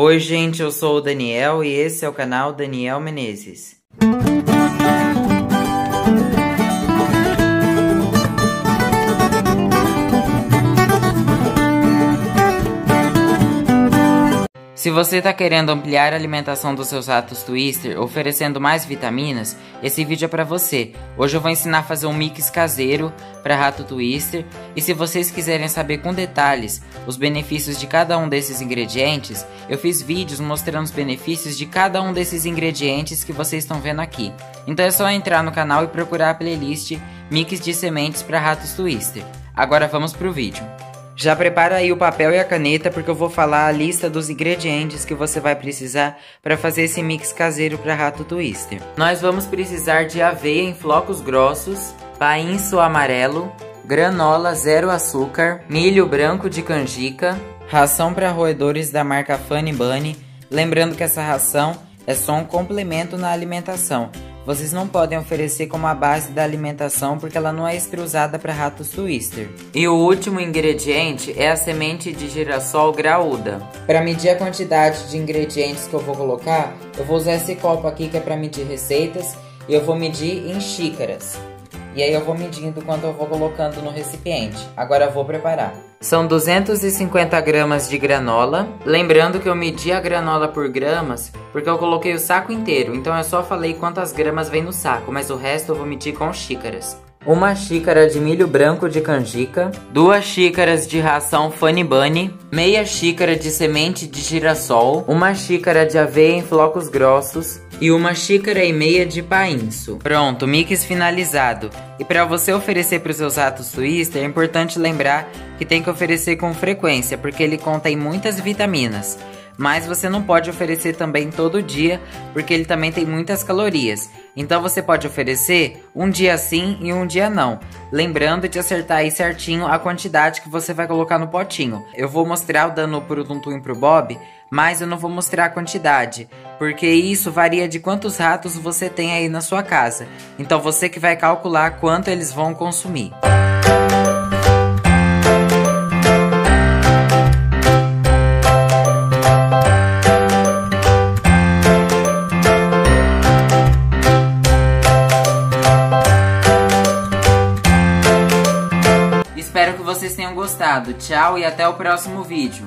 Oi, gente, eu sou o Daniel e esse é o canal Daniel Menezes. Se você está querendo ampliar a alimentação dos seus ratos Twister, oferecendo mais vitaminas, esse vídeo é para você. Hoje eu vou ensinar a fazer um mix caseiro para rato Twister, e se vocês quiserem saber com detalhes os benefícios de cada um desses ingredientes, eu fiz vídeos mostrando os benefícios de cada um desses ingredientes que vocês estão vendo aqui. Então é só entrar no canal e procurar a playlist Mix de sementes para ratos Twister. Agora vamos pro vídeo. Já prepara aí o papel e a caneta porque eu vou falar a lista dos ingredientes que você vai precisar para fazer esse mix caseiro para rato twister. Nós vamos precisar de aveia em flocos grossos, painço amarelo, granola zero açúcar, milho branco de canjica, ração para roedores da marca Funny Bunny, lembrando que essa ração é só um complemento na alimentação vocês não podem oferecer como a base da alimentação porque ela não é usada para ratos twister. E o último ingrediente é a semente de girassol graúda. Para medir a quantidade de ingredientes que eu vou colocar, eu vou usar esse copo aqui que é para medir receitas e eu vou medir em xícaras. E aí eu vou medindo quanto eu vou colocando no recipiente. Agora eu vou preparar. São 250 gramas de granola. Lembrando que eu medi a granola por gramas, porque eu coloquei o saco inteiro. Então eu só falei quantas gramas vem no saco, mas o resto eu vou medir com xícaras uma xícara de milho branco de canjica, duas xícaras de ração Funny Bunny, meia xícara de semente de girassol, uma xícara de aveia em flocos grossos e uma xícara e meia de painço. Pronto, mix finalizado. E para você oferecer para os seus atos twister, é importante lembrar que tem que oferecer com frequência, porque ele contém muitas vitaminas mas você não pode oferecer também todo dia, porque ele também tem muitas calorias. Então você pode oferecer um dia sim e um dia não, lembrando de acertar aí certinho a quantidade que você vai colocar no potinho. Eu vou mostrar o dano pro Tuntum e pro Bob, mas eu não vou mostrar a quantidade, porque isso varia de quantos ratos você tem aí na sua casa. Então você que vai calcular quanto eles vão consumir. Espero que vocês tenham gostado. Tchau e até o próximo vídeo.